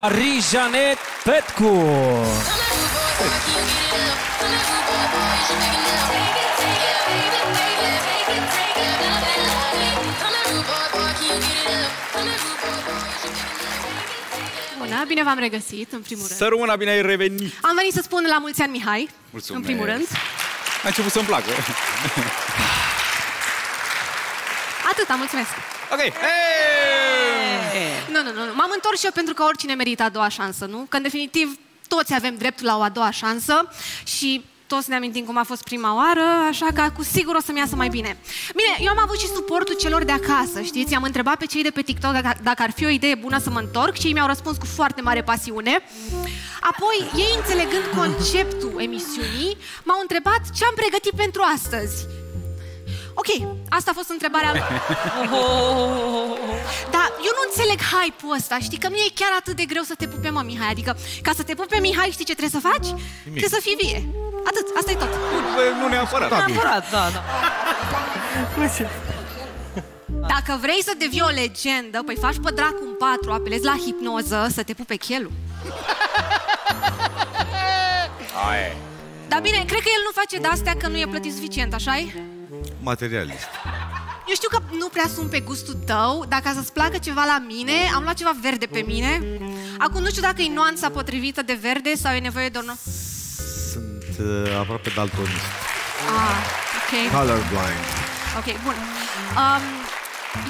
Rijanet Petcu. Bună, bine v-am regăsit, în primul rând. Să rămână bine ai revenit. Am venit să spun la mulți ani, Mihai, Mulțumesc. în primul rând. A început să-mi placă. Atâta, mulțumesc. Ok. Hey! Nu, nu, nu, nu. M-am întors și eu pentru că oricine merită a doua șansă, nu? Că, în definitiv, toți avem dreptul la o a doua șansă și toți ne amintim cum a fost prima oară, așa că cu sigur o să-mi iasă mai bine. Bine, eu am avut și suportul celor de acasă, știți? I-am întrebat pe cei de pe TikTok dacă, dacă ar fi o idee bună să mă întorc și ei mi-au răspuns cu foarte mare pasiune. Apoi, ei înțelegând conceptul emisiunii, m-au întrebat ce am pregătit pentru astăzi. Ok, asta a fost întrebarea mea. Dar eu nu înțeleg hype-ul ăsta, știi? Că nu e chiar atât de greu să te pupe, mă, Mihai. Adică, ca să te pupe Mihai, știi ce trebuie să faci? Trebuie să fii vie. Atât, asta e tot. Bă, nu neapărat. Neapărat, da, da. Dacă vrei să devii o legendă, păi faci pe dracu în patru, apelezi la hipnoză să te pupe chelul. Aia. Dar bine, cred că el nu face de-astea că nu e plătit suficient, așa -i? Materialist. Eu știu că nu prea sunt pe gustul tău, dar ca să-ți placă ceva la mine, am luat ceva verde pe mine. Acum nu știu dacă e nuanța potrivită de verde sau e nevoie de o... nu- Sunt uh, aproape daltonist. Ah, ok. Colorblind. Ok, bun. Um,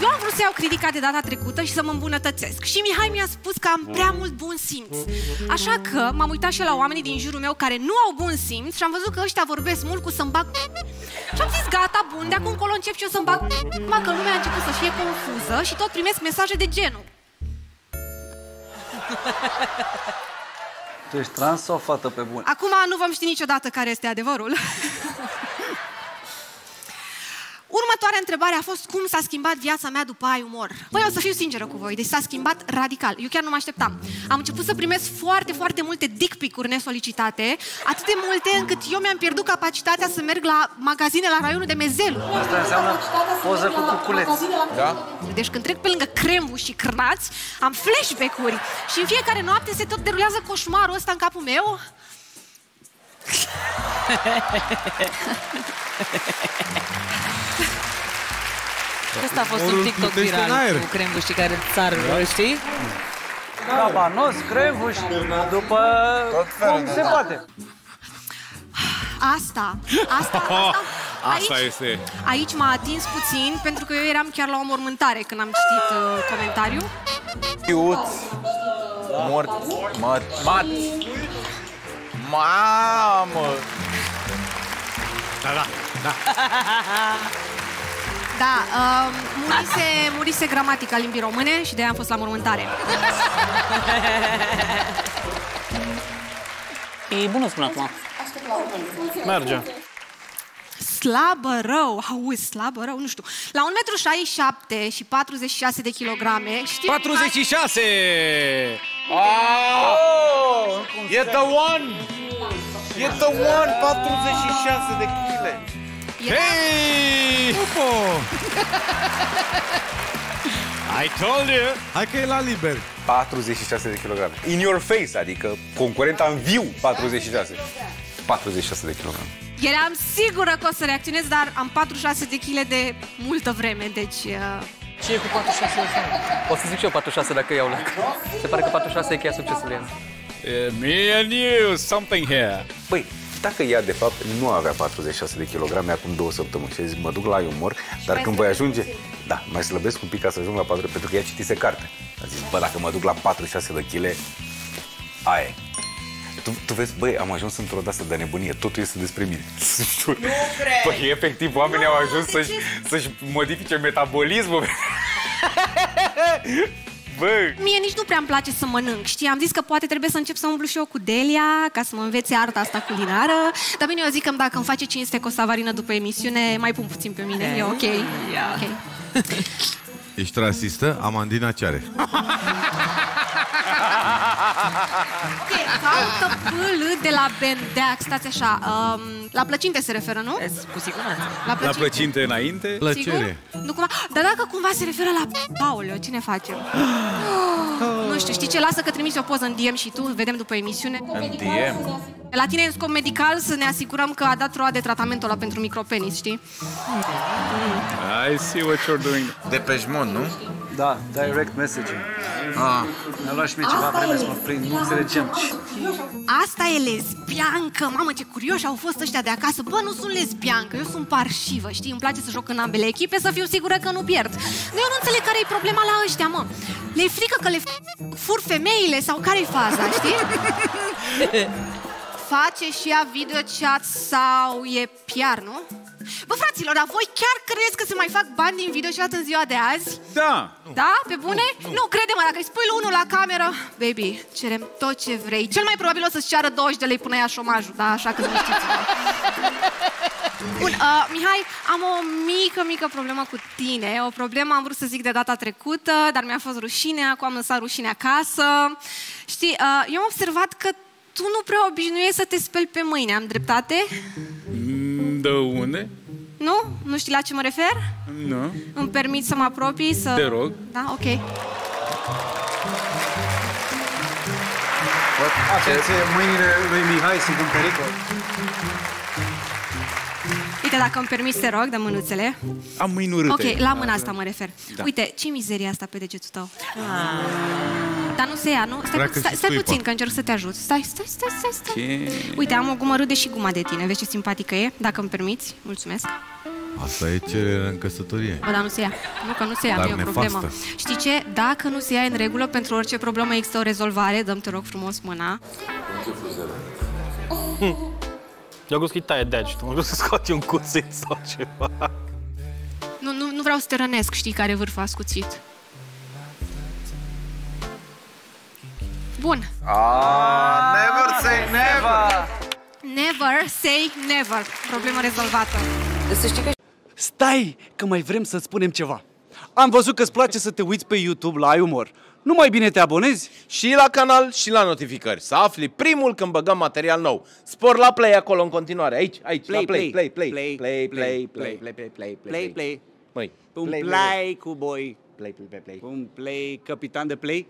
eu am vrut să iau critica de data trecută și să mă îmbunătățesc. Și Mihai mi-a spus că am prea mult bun simț. Așa că m-am uitat și la oamenii din jurul meu care nu au bun simț și am văzut că ăștia vorbesc mult cu să-mi bag... Și am zis, gata, bun, de acum încolo încep și eu să-mi bag... Mă, că lumea a început să fie confuză și tot primesc mesaje de genul. Tu ești trans sau fată pe bun? Acum nu vom ști niciodată care este adevărul. Următoarea întrebare a fost cum s-a schimbat viața mea după ai umor. Păi o să fiu sinceră cu voi, deci s-a schimbat radical. Eu chiar nu mă așteptam. Am început să primesc foarte, foarte multe dick pic-uri nesolicitate, atât de multe încât eu mi-am pierdut capacitatea să merg la magazine la raionul de mezelu. Asta înseamnă poză cu cuculeț. Da? Deci când trec pe lângă crembu și cârnați, am flashback-uri și în fiecare noapte se tot derulează coșmarul ăsta în capul meu. Ăsta a fost un Omul TikTok plutește în viral aer. cu crembuștii care țar, știi? Cabanos, crevuș, după cum se poate. Asta, asta, asta. Asta aici, este. Aici m-a atins puțin pentru că eu eram chiar la o mormântare când am citit uh, comentariul. Iut. Mort. Mat. Mat. Mamă. Da, da, da. Da, uh, murise, murise gramatica limbii române și de-aia am fost la mormântare. E bună spune acum. Merge. Slabă rău, auzi, slabă rău, nu știu. La 1,67 m și 46 de kilograme, știi... 46! Oh! E the one! E the one! 46 de kg! Era, Hey! I told you! Hai că e la liber. 46 de kilograme. In your face, adică concurenta în viu 46. 46 de kilograme. eram sigură că o să reacționez, dar am 46 de kg de multă vreme, deci... Uh, Ce e cu 46 de O să zic și eu 46 dacă iau la Se pare că 46 e cheia succesului în. Uh, me and you, something here. Păi, dacă ea de fapt nu avea 46 de kilograme acum două săptămâni și a zis, mă duc la umor, dar când voi ajunge, da, mai slăbesc un pic ca să ajung la 4, pentru că ea citise carte. A zis, bă, dacă mă duc la 46 de kg, aia e. Tu, tu vezi, băi, am ajuns într-o dată de nebunie, totul este despre mine. Nu cred. Păi, efectiv, oamenii au ajuns să-și, să-și modifice metabolismul. Bă, Mie nici nu prea îmi place să mănânc, știi? Am zis că poate trebuie să încep să umblu și eu cu Delia, ca să mă învețe arta asta culinară. Dar bine, eu zic că dacă îmi face cinste cu o savarină după emisiune, mai pun puțin pe mine, e ok. Ok. Ești rasistă? Amandina ce are? Ok, caută pâl de la Bendeac, stați așa, um, la plăcinte se referă, nu? Cu siguranță. La La plăcinte înainte. Plăcere. Sigur? Nu cumva, dar dacă cumva se referă la Paulio, ce ne facem? nu nu știu, știi ce? Lasă că trimiți o poză în DM și tu, vedem după emisiune. În DM? La tine în scop medical să ne asigurăm că a dat roade tratamentul ăla pentru micropenis, știi? I see what you're doing. De pe jmon, nu? Da, direct messaging. Ah, Mi-a luat și mie ceva vreme să mă prind, nu înțelegem. Asta e lesbiancă, mamă ce curioși au fost ăștia de acasă Bă, nu sunt lesbiancă, eu sunt parșivă, știi? Îmi place să joc în ambele echipe, să fiu sigură că nu pierd Nu, eu nu înțeleg care e problema la ăștia, mă Le e frică că le f- fur femeile sau care-i faza, știi? Face și ea video chat sau e PR, nu? Bă, fraților, dar voi chiar credeți că se mai fac bani din video chat în ziua de azi? Da. Da? Pe bune? Nu, nu crede-mă, dacă îi spui lui unul la cameră, baby, cerem tot ce vrei. Cel mai probabil o să-ți ceară 20 de lei până ia șomajul, da? Așa că nu știți. Bun, uh, Mihai, am o mică, mică problemă cu tine. O problemă am vrut să zic de data trecută, dar mi-a fost rușine, acum am lăsat rușine acasă. Știi, uh, eu am observat că tu nu prea obișnuiești să te speli pe mâine, am dreptate? De unde? Nu? Nu știi la ce mă refer? Nu. Îmi permit să mă apropii, să... Te rog. Da, ok. Atenție, mâinile lui Mihai sunt în pericol. Uite, dacă îmi permiți, te rog, de mânuțele. Am mâini urâte. Ok, la mâna asta mă refer. Da. Uite, ce mizerie asta pe degetul tău. Dar nu se ia, nu? Stai, Vrea pu- că stai, și stai scuipă. puțin, că încerc să te ajut. Stai, stai, stai, stai, stai. Ce? Uite, am o gumă râde și guma de tine. Vezi ce simpatică e? Dacă îmi permiți. Mulțumesc. asta e cerere în căsătorie. Bă, dar nu se ia. Nu, că nu se ia, Dar nu e o problemă. nefastă. Știi ce? Dacă nu se ia în regulă, pentru orice problemă există o rezolvare. Dăm, te rog frumos, mâna. Eu crezut că-i taie degetul, nu crezut să scoate un cuțit sau ceva. Nu, nu, nu vreau să te rănesc, știi, care vârf ascuțit. Bun. Never say never! Never say never. Problemă rezolvată. Stai, că mai vrem să-ți spunem ceva. Am văzut că îți place să te uiți pe YouTube la ai umor. Nu mai bine te abonezi? Și la canal și la notificări. Să afli primul când băgăm material nou. Spor la play acolo în continuare. Aici, aici, la play, play, play, play, play, play, play, play, play, play, play, play. Măi, Un play, play cu boi. play, play, play, play. Un play, capitan de play.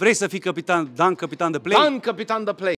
Vrei să fii capitan, Dan, capitan de play? Dan, capitan de play.